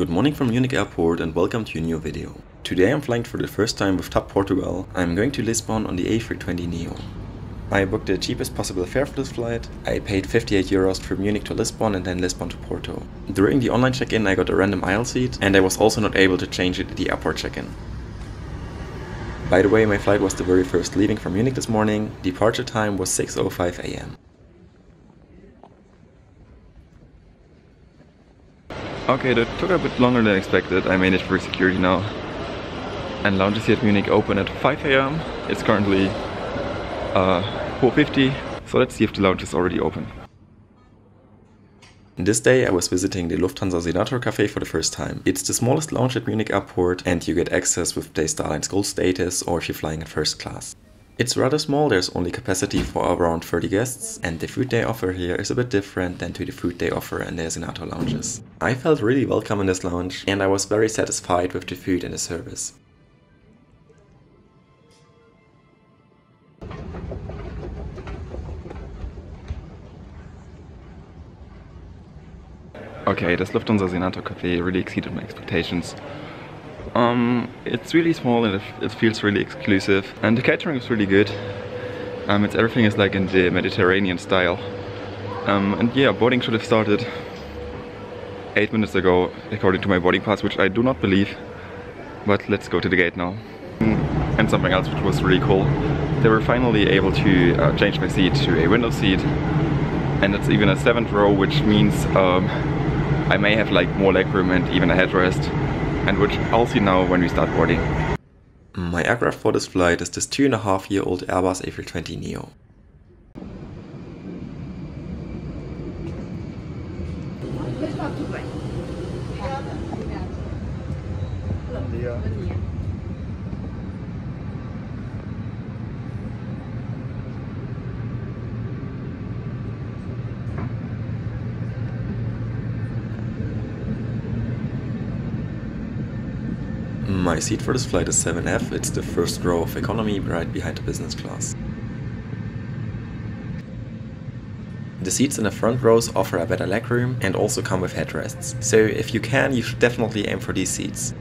Good morning from Munich Airport and welcome to a new video. Today I'm flying for the first time with TAP Portugal. I'm going to Lisbon on the A320neo. I booked the cheapest possible fare for this flight. I paid 58 euros from Munich to Lisbon and then Lisbon to Porto. During the online check-in I got a random aisle seat and I was also not able to change it at the airport check-in. By the way, my flight was the very first leaving from Munich this morning. Departure time was 6.05 am. Okay, that took a bit longer than expected. I managed for security now. And lounges here at Munich open at 5 am. It's currently uh, 4.50, so let's see if the lounge is already open. This day I was visiting the Lufthansa Senator Cafe for the first time. It's the smallest lounge at Munich Airport and you get access with Day Star Alliance Gold status or if you're flying in first class. It's rather small, there's only capacity for around 30 guests, and the food they offer here is a bit different than to the food they offer in their Senator lounges. I felt really welcome in this lounge, and I was very satisfied with the food and the service. Okay, das Lufthansa Senator Café really exceeded my expectations. Um, it's really small and it, feels really exclusive and the catering is really good. Um, it's everything is like in the Mediterranean style. Um, and yeah, boarding should have started 8 minutes ago according to my boarding pass, which I do not believe. But let's go to the gate now. And something else which was really cool. They were finally able to uh, change my seat to a window seat. And it's even a 7th row, which means um, I may have like more legroom and even a headrest and which I'll see now when we start boarding. My aircraft for this flight is this two and a half year old Airbus A320neo. My seat for this flight is 7F, it's the first row of economy right behind the business class. The seats in the front rows offer a better legroom and also come with headrests, so if you can you should definitely aim for these seats.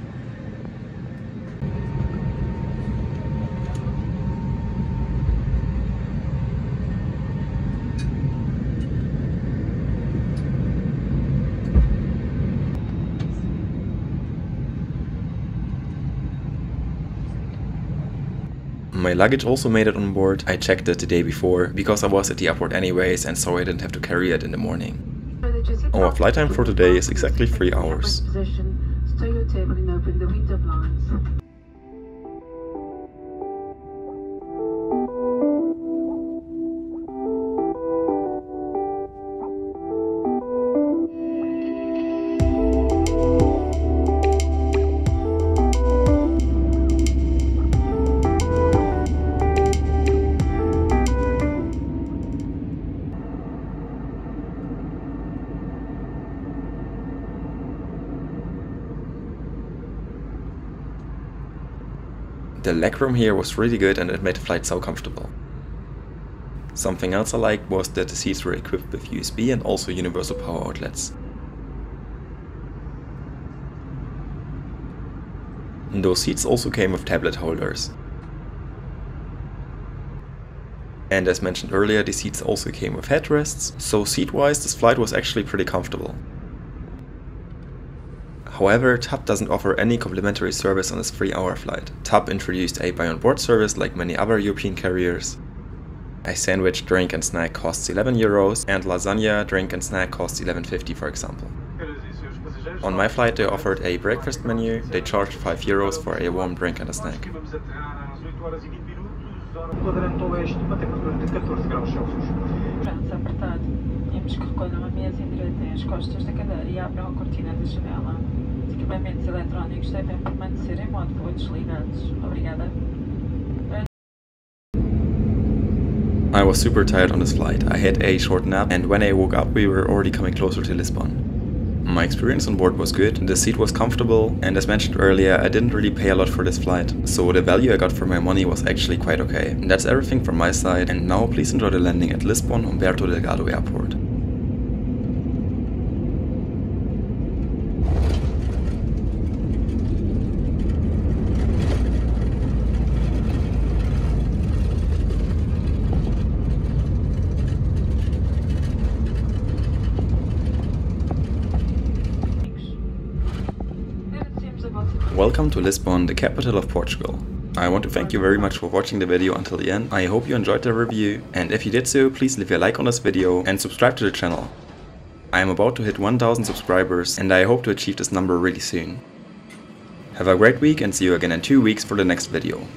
My luggage also made it on board. I checked it the day before because I was at the airport anyways and so I didn't have to carry it in the morning. Our flight time for today is exactly 3 hours. The legroom here was really good and it made the flight so comfortable. Something else I liked was that the seats were equipped with USB and also universal power outlets. Those seats also came with tablet holders. And as mentioned earlier, the seats also came with headrests, so seat-wise this flight was actually pretty comfortable. However, TAP doesn't offer any complimentary service on its 3-hour flight. TAP introduced a buy-on-board service like many other European carriers. A sandwich, drink and snack costs 11 euros and lasagna, drink and snack costs 11.50 for example. On my flight they offered a breakfast menu, they charged 5 euros for a warm drink and a snack. Temos que mesa, as costas da cadeira e abram a cortina da janela equipamentos eletrónicos devem permanecer em modo voo desligados. Obrigada. I was super tired on this flight. I had a short nap and when I woke up we were already coming closer to Lisbon. My experience on board was good, the seat was comfortable and as mentioned earlier I didn't really pay a lot for this flight, so the value I got for my money was actually quite okay. And that's everything from my side and now please enjoy the landing at Lisbon Humberto Delgado Airport. Welcome to Lisbon, the capital of Portugal. I want to thank you very much for watching the video until the end. I hope you enjoyed the review and if you did so, please leave a like on this video and subscribe to the channel. I am about to hit 1000 subscribers and I hope to achieve this number really soon. Have a great week and see you again in 2 weeks for the next video.